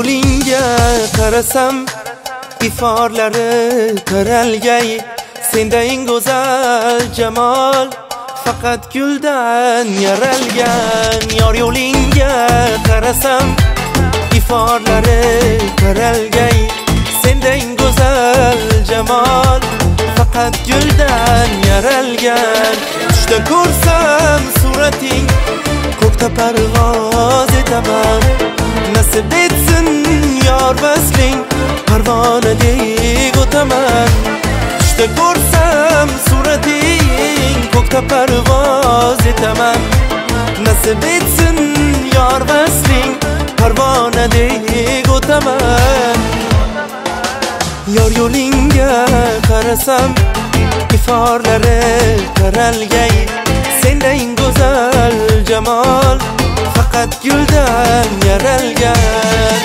qarasam iforlari taralgay senda eng go'zal jamol faqat guldan yaralgan yor yo'lingga qarasam iforlari taralgay senda eng go'zal jamol faqat guldan yaralgan tushda ko'rsam surating ko'kda parvoz etaman yor parvona parvonadek o'taman. Tushda ko'rsam surating ko'kda parvoz etaman. Nasib etsin yor vasling parvonadek o'taman. Yor yo'lingga qarasam iforlari taralgay sendang go'zal jamol faqat guldan yaralgan.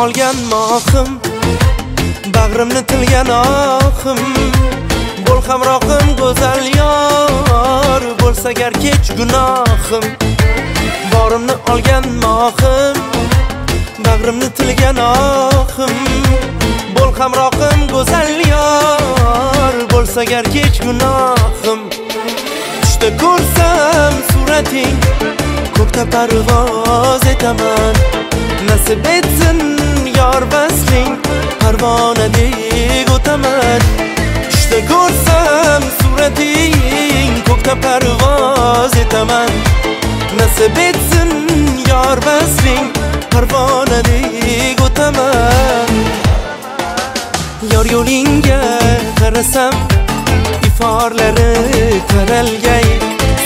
Olgan mohim bag'rimni tilgan ohim. Bo'l hamrohim go'zal yor bo'lsa gar kech gunohim. Borimni olgan mohim bag'rimni tilgan ohim. Bo'l hamrohim go'zal yor bo'lsa gar kech gunohim. Tushda ko'rsam surating ko'kda parvoz etaman. Nasib etsin yor vasling parvonadek o'taman tushda ko'rsam surating ko'kda parvoz etaman nasib etsin yor vasling parvonadek o'taman yor yo'lingga qarasam iforlari taralgay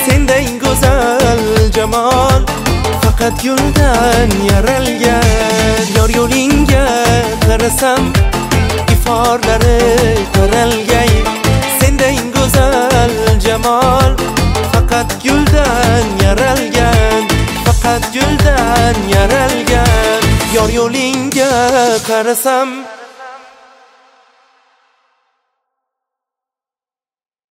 senda eng go'zal jamol faqat guldan yaralgan yor yo'lingga qarasam iforlari taralgay senda eng go'zal jamol faqat guldan yaralgan faqat guldan yaralgan yor yo'lingga qarasam